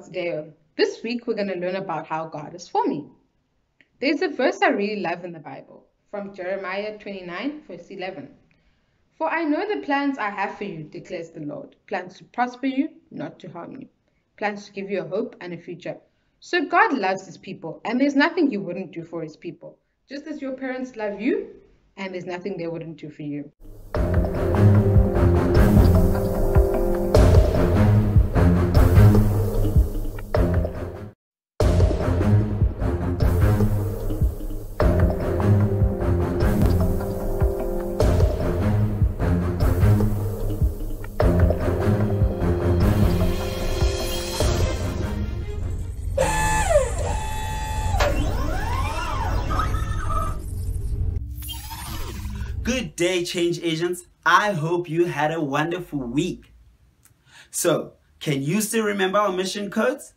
Doxa Deo. This week we're going to learn about how God is for me. There's a verse I really love in the Bible from Jeremiah 29, verse 11. For I know the plans I have for you, declares the Lord plans to prosper you, not to harm you, plans to give you a hope and a future. So God loves his people, and there's nothing he wouldn't do for his people, just as your parents love you, and there's nothing they wouldn't do for you. Day, change agents. I hope you had a wonderful week. So, can you still remember our mission codes?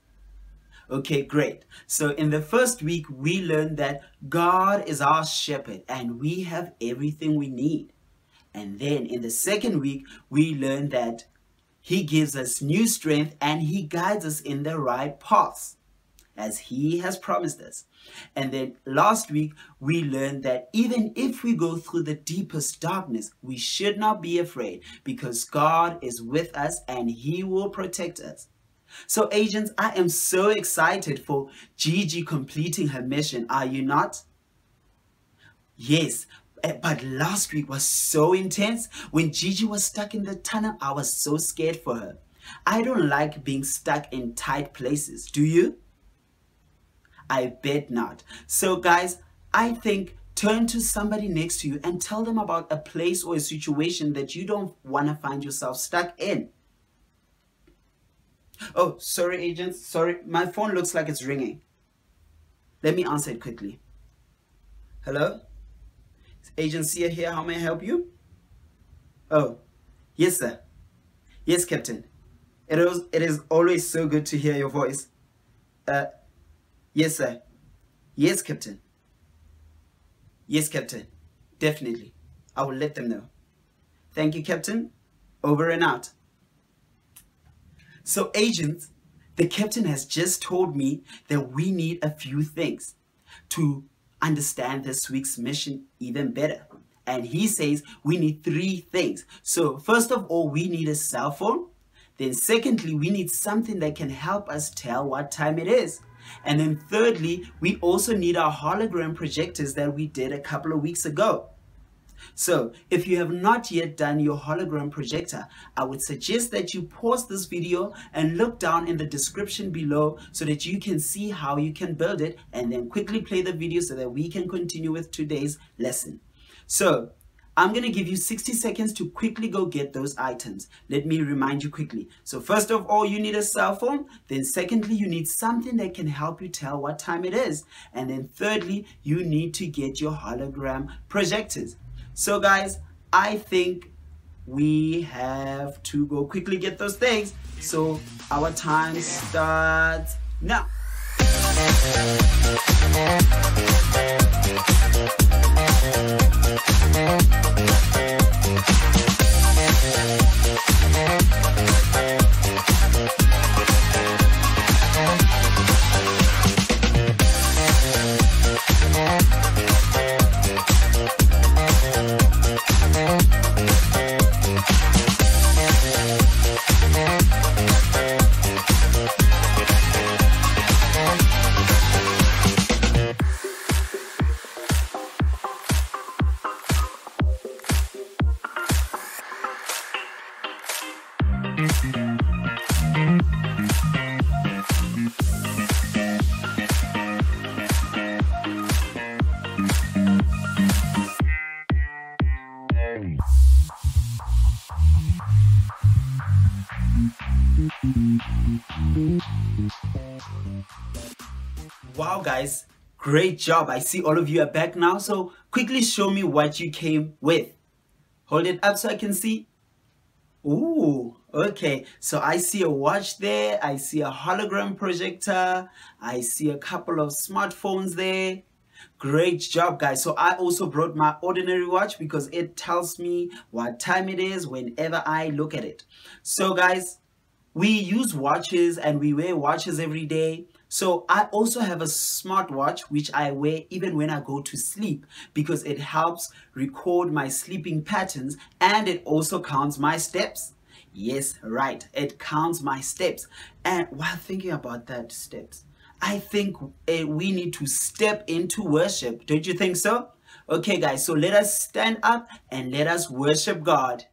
Okay, great. So, in the first week, we learned that God is our shepherd and we have everything we need. And then in the second week, we learned that He gives us new strength and He guides us in the right paths as He has promised us. And then last week, we learned that even if we go through the deepest darkness, we should not be afraid because God is with us and He will protect us. So, agents, I am so excited for Giggi completing her mission. Are you not? Yes, eh, but last week was so intense. When Giggi was stuck in the tunnel, I was so scared for her. I don't like being stuck in tight places. Do you? I bet not. So guys, I think turn to somebody next to you and tell them about a place or a situation that you don't want to find yourself stuck in. Oh, sorry, agents. Sorry, my phone looks like it's ringing. Let me answer it quickly. Hello? Agent Sia here. How may I help you? Oh, yes, sir. Yes, Captain. It is, it is always so good to hear your voice. Uh, yes, sir. Yes, Captain. Yes, Captain. Definitely. I will let them know. Thank you, Captain. Over and out. So, agents, the captain has just told me that we need a few things to understand this week's mission even better. And he says we need three things. So, first of all, we need a cell phone. Then, secondly, we need something that can help us tell what time it is. And then, thirdly, we also need our hologram projectors that we did a couple of weeks ago. So if you have not yet done your hologram projector, I would suggest that you pause this video and look down in the description below so that you can see how you can build it and then quickly play the video so that we can continue with today's lesson. So I'm going to give you 60 seconds to quickly go get those items. Let me remind you quickly. So first of all, you need a cell phone. Then secondly, you need something that can help you tell what time it is. And then thirdly, you need to get your hologram projectors. So guys, I think we have to go quickly get those things. So our time starts now. Wow, great job. I see all of you are back now. So quickly show me what you came with. Hold it up so I can see. Ooh, okay. So I see a watch there. I see a hologram projector. I see a couple of smartphones there. Great job, guys. So I also brought my ordinary watch because it tells me what time it is whenever I look at it. So guys, we use watches and we wear watches every day. So I also have a smartwatch which I wear even when I go to sleep because it helps record my sleeping patterns and it also counts my steps. Yes, right. It counts my steps. And while thinking about that steps, I think uh, we need to step into worship. Don't you think so? Okay, guys, so let us stand up and let us worship God.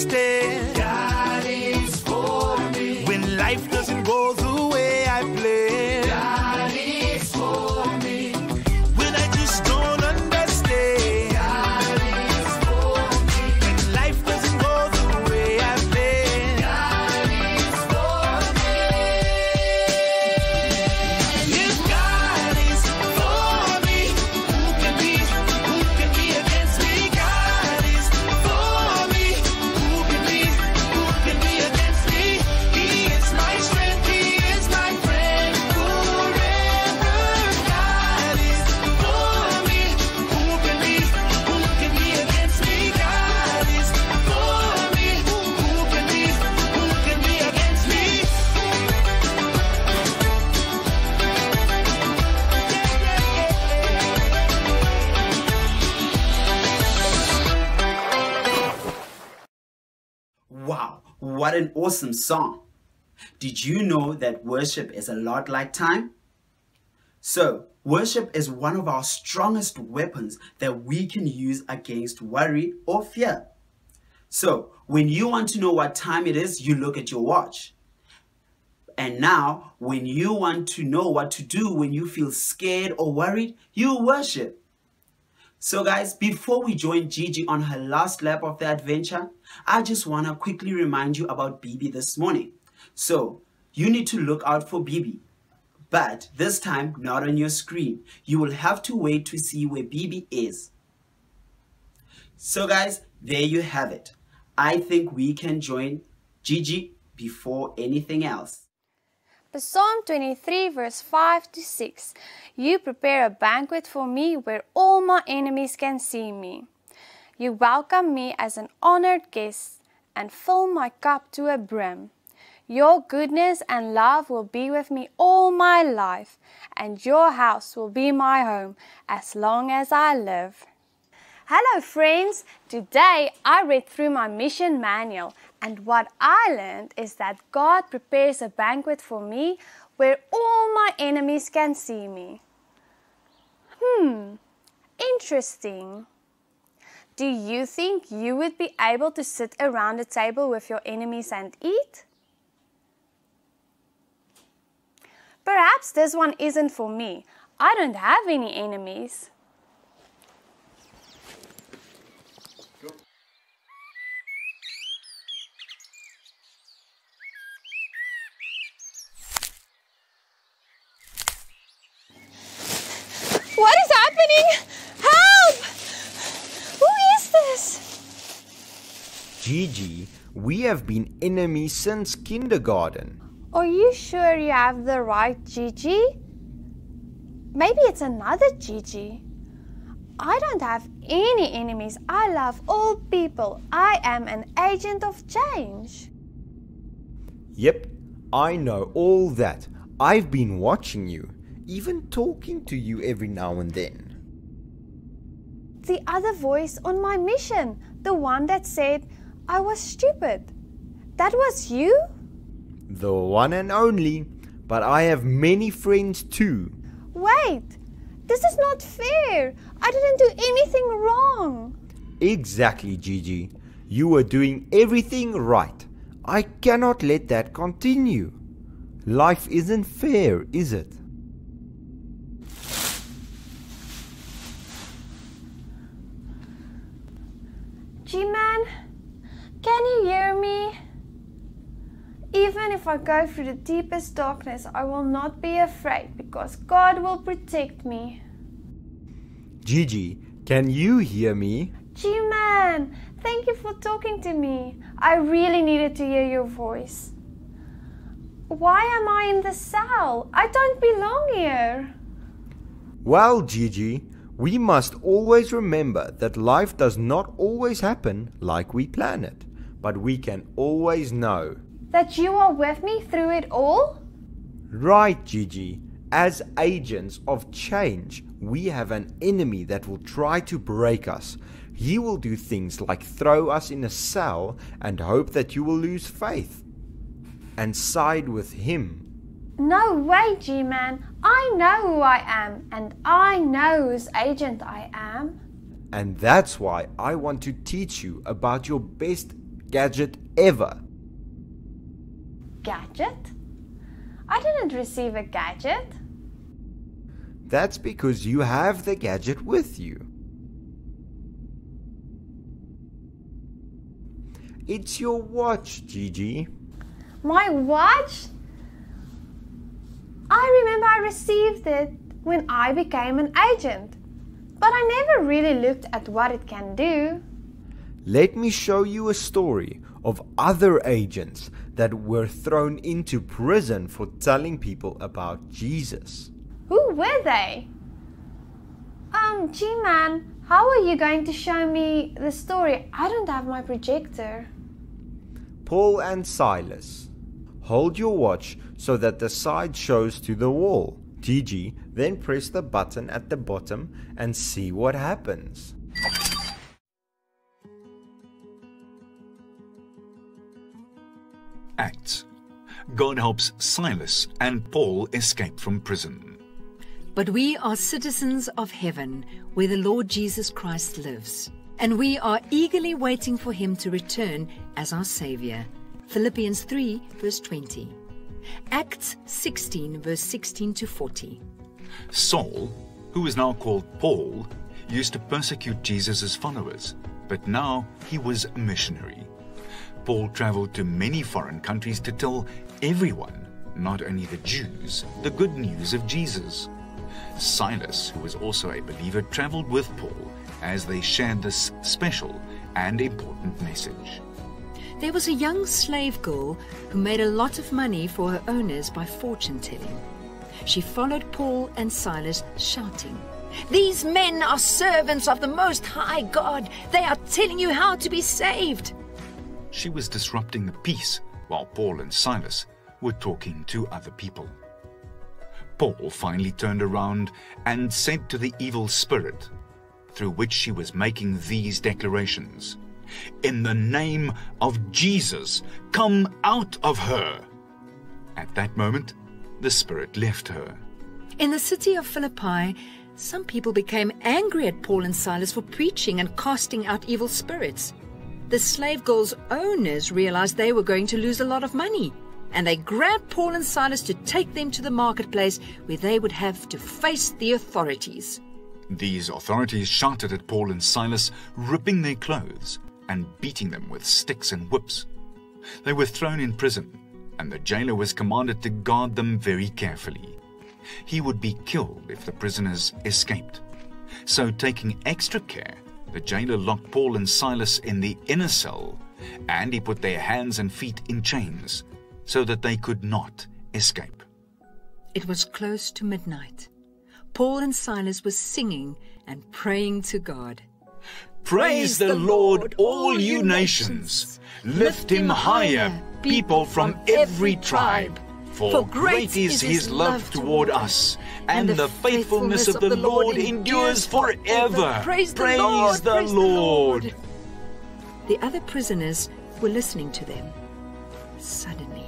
stay. What an awesome song. Did you know that worship is a lot like time? So, worship is one of our strongest weapons that we can use against worry or fear. So, when you want to know what time it is, you look at your watch. And now, when you want to know what to do when you feel scared or worried, you worship. So guys, before we join Giggi on her last lap of the adventure, I just want to quickly remind you about BB this morning. So, you need to look out for BB, But this time, not on your screen. You will have to wait to see where BB is. So guys, there you have it. I think we can join Giggi before anything else. Psalm 23, verse 5 to 6. You prepare a banquet for me where all my enemies can see me. You welcome me as an honored guest and fill my cup to a brim. Your goodness and love will be with me all my life, and your house will be my home as long as I live. Hello, friends! Today I read through my mission manual and what I learned is that God prepares a banquet for me where all my enemies can see me. Hmm, interesting. Do you think you would be able to sit around a table with your enemies and eat? Perhaps this one isn't for me. I don't have any enemies. What is happening? Giggi, we have been enemies since kindergarten. Are you sure you have the right Giggi? Maybe it's another Giggi. I don't have any enemies. I love all people. I am an agent of change. Yep, I know all that. I've been watching you, even talking to you every now and then. The other voice on my mission, the one that said I was stupid. That was you? The one and only, but I have many friends too. Wait, this is not fair. I didn't do anything wrong. Exactly, Giggi. You were doing everything right. I cannot let that continue. Life isn't fair, is it? G-Man, can you hear me? Even if I go through the deepest darkness, I will not be afraid because God will protect me. Giggi, can you hear me? G-Man, thank you for talking to me. I really needed to hear your voice. Why am I in the cell? I don't belong here. Well, Giggi, we must always remember that life does not always happen like we plan it, but we can always know. That you are with me through it all? Right, Giggi. As agents of change, we have an enemy that will try to break us. He will do things like throw us in a cell and hope that you will lose faith and side with him. No way, G Man. I know who I am, and I know whose agent I am. And that's why I want to teach you about your best gadget ever. Gadget? I didn't receive a gadget. That's because you have the gadget with you. It's your watch, Giggi. My watch? I remember I received it when I became an agent, but I never really looked at what it can do. Let me show you a story of other agents that were thrown into prison for telling people about Jesus. Who were they? Um, G Man, how are you going to show me the story? I don't have my projector. Paul and Silas. Hold your watch so that the side shows to the wall. Giggi, then press the button at the bottom and see what happens. Acts. God helps Silas and Paul escape from prison. But we are citizens of heaven, where the Lord Jesus Christ lives, and we are eagerly waiting for him to return as our Savior. Philippians 3, verse 20. Acts 16, verse 16 to 40. Saul, who is now called Paul, used to persecute Jesus' followers, but now he was a missionary. Paul traveled to many foreign countries to tell everyone, not only the Jews, the good news of Jesus. Silas, who was also a believer, traveled with Paul as they shared this special and important message. There was a young slave girl who made a lot of money for her owners by fortune telling. She followed Paul and Silas, shouting, These men are servants of the Most High God. They are telling you how to be saved. She was disrupting the peace while Paul and Silas were talking to other people. Paul finally turned around and said to the evil spirit, through which she was making these declarations, In the name of Jesus, come out of her. At that moment, the spirit left her. In the city of Philippi, some people became angry at Paul and Silas for preaching and casting out evil spirits. The slave girl's owners realized they were going to lose a lot of money, and they grabbed Paul and Silas to take them to the marketplace where they would have to face the authorities. These authorities shouted at Paul and Silas, ripping their clothes and beating them with sticks and whips. They were thrown in prison, and the jailer was commanded to guard them very carefully. He would be killed if the prisoners escaped. So, taking extra care, the jailer locked Paul and Silas in the inner cell, and he put their hands and feet in chains so that they could not escape. It was close to midnight. Paul and Silas were singing and praying to God. Praise the Lord, all you nations. Lift him higher, people from every tribe. For great is his love toward us, and the faithfulness of the Lord endures forever. Praise the Lord! The Lord! The other prisoners were listening to them. Suddenly,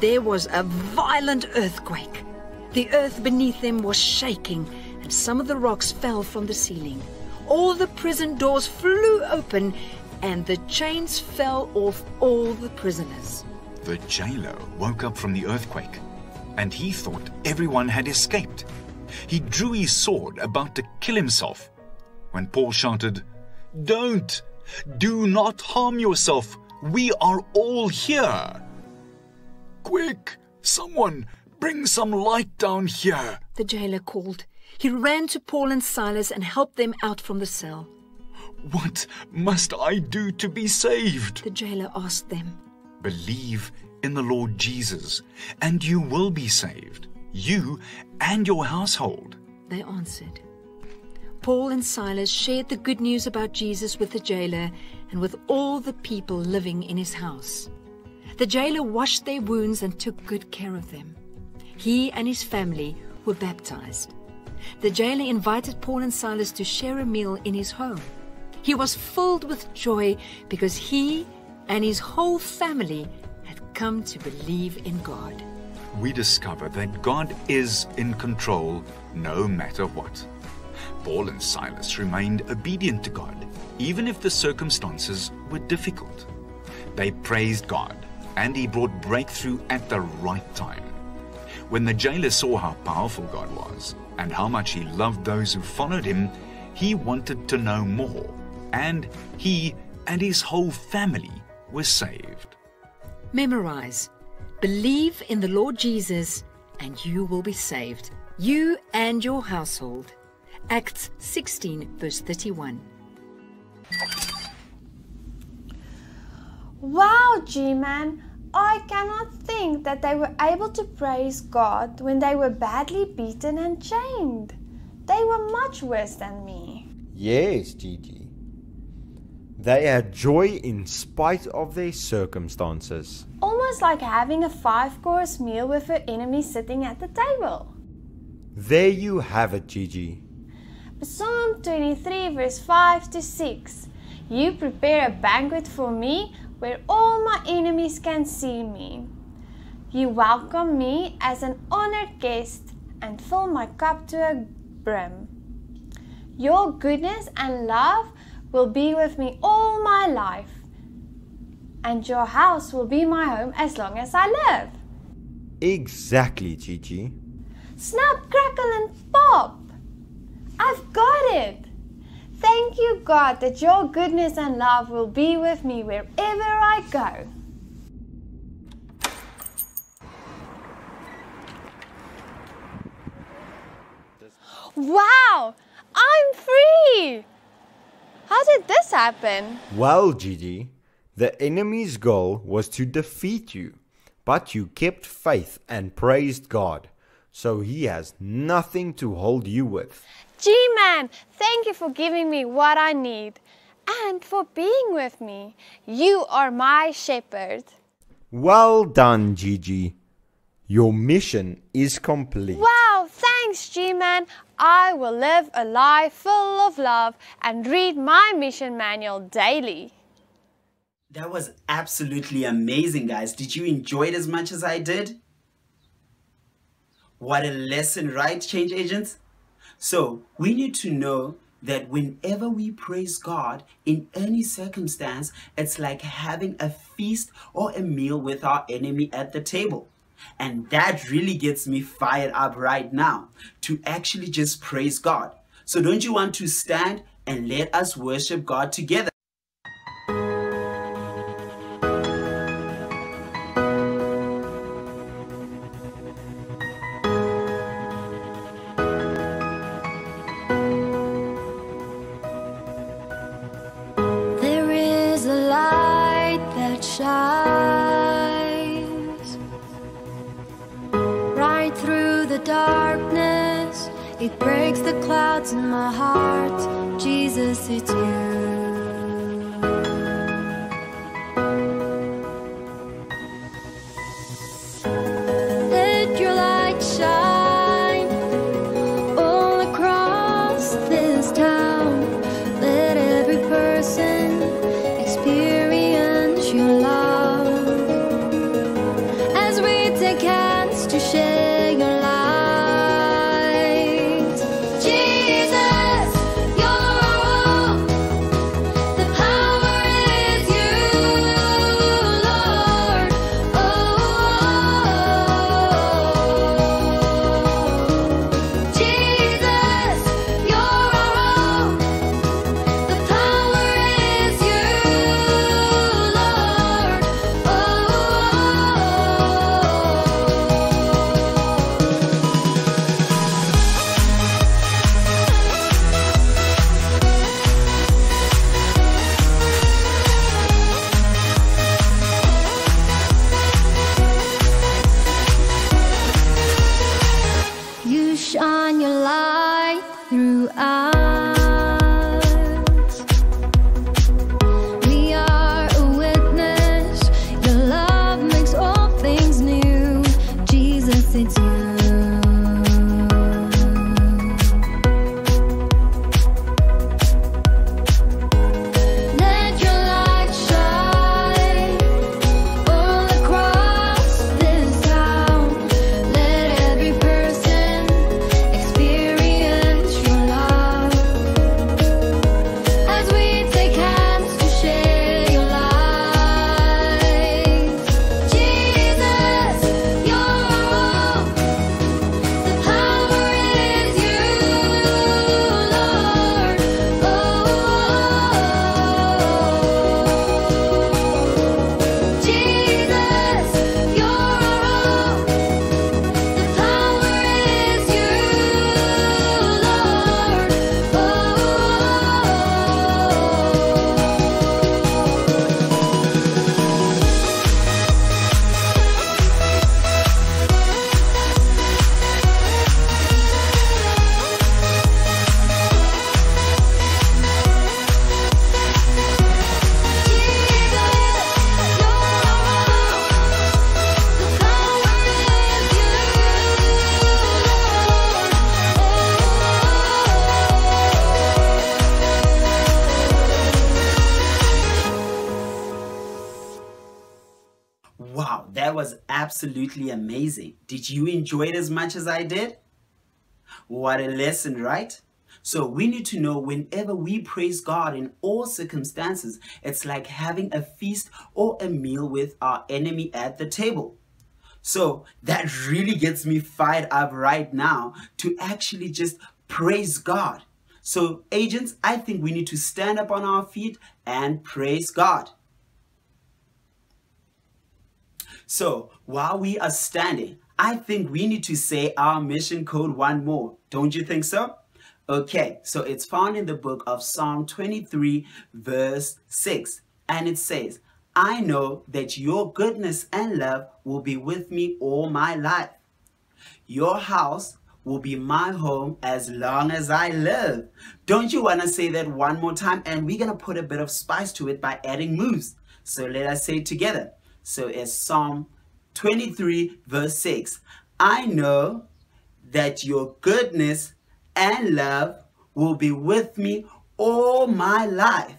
there was a violent earthquake. The earth beneath them was shaking, and some of the rocks fell from the ceiling. All the prison doors flew open, and the chains fell off all the prisoners. The jailer woke up from the earthquake, and he thought everyone had escaped. He drew his sword, about to kill himself, when Paul shouted, Don't! Do not harm yourself! We are all here! Quick! Someone! Bring some light down here! The jailer called. He ran to Paul and Silas and helped them out from the cell. What must I do to be saved? The jailer asked them. Believe in the Lord Jesus, and you will be saved, you and your household. They answered. Paul and Silas shared the good news about Jesus with the jailer and with all the people living in his house. The jailer washed their wounds and took good care of them. He and his family were baptized. The jailer invited Paul and Silas to share a meal in his home. He was filled with joy because he and his whole family had come to believe in God. We discover that God is in control no matter what. Paul and Silas remained obedient to God, even if the circumstances were difficult. They praised God, and He brought breakthrough at the right time. When the jailer saw how powerful God was and how much he loved those who followed him, he wanted to know more, and he and his whole family were saved. Memorize. Believe in the Lord Jesus, and you will be saved, you and your household. Acts 16, verse 31. Wow, G Man! I cannot think that they were able to praise God when they were badly beaten and chained. They were much worse than me. Yes, Giggi. They had joy in spite of their circumstances. Almost like having a five course meal with her enemy sitting at the table. There you have it, Giggi. Psalm 23, verse 5 to 6. You prepare a banquet for me where all my enemies can see me. You welcome me as an honored guest and fill my cup to a brim. Your goodness and love will be with me all my life, and your house will be my home as long as I live. Exactly, Giggi. Snap, crackle, and pop! I've got it! Thank you, God, that your goodness and love will be with me wherever I go. Wow! I'm free! How did this happen? Well, Giggi, the enemy's goal was to defeat you, but you kept faith and praised God, so he has nothing to hold you with. G Man, thank you for giving me what I need and for being with me. You are my shepherd. Well done, Giggi. Your mission is complete. Wow, thanks, G Man. I will live a life full of love and read my mission manual daily. That was absolutely amazing, guys. Did you enjoy it as much as I did? What a lesson, right, change agents? So we need to know that whenever we praise God in any circumstance, it's like having a feast or a meal with our enemy at the table. And that really gets me fired up right now to actually just praise God. So don't you want to stand and let us worship God together? Absolutely amazing. Did you enjoy it as much as I did? What a lesson, right? So we need to know whenever we praise God in all circumstances, it's like having a feast or a meal with our enemy at the table. So that really gets me fired up right now to actually just praise God. So, agents, I think we need to stand up on our feet and praise God. So while we are standing, I think we need to say our mission code one more. Don't you think so? Okay, so it's found in the book of Psalm 23, verse 6. And it says, I know that your goodness and love will be with me all my life. Your house will be my home as long as I live. Don't you want to say that one more time? And we're going to put a bit of spice to it by adding moves. So let us say it together. So it's Psalm 23, verse 6. I know that your goodness and love will be with me all my life.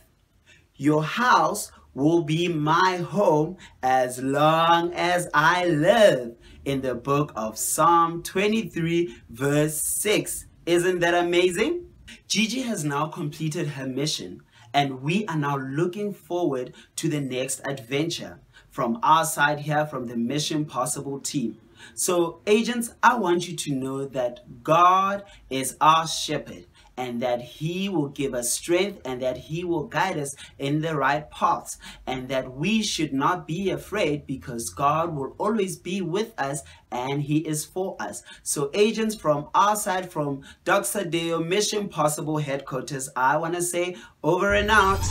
Your house will be my home as long as I live. In the book of Psalm 23, verse 6. Isn't that amazing? Giggi has now completed her mission, and we are now looking forward to the next adventure from our side here from the Mission Possible team. So, agents, I want you to know that God is our shepherd and that He will give us strength and that He will guide us in the right paths, and that we should not be afraid because God will always be with us and He is for us. So, agents, from our side, from Doxa Deo Mission Possible headquarters, I want to say over and out.